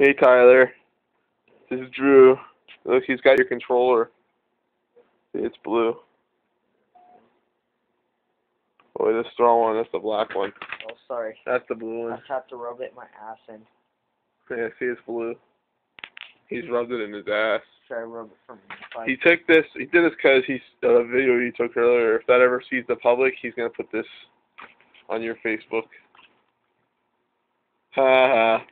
Hey Tyler, this is Drew. Look, he's got your controller. It's blue. Oh, wait, that's the wrong one. That's the black one. Oh, sorry. That's the blue one. I just have to rub it in my ass and Yeah, see, it's blue. He's hmm. rubbed it in his ass. try I rub it from inside. He took this. He did this because he's a uh, video he took earlier. If that ever sees the public, he's gonna put this on your Facebook. Ha ha.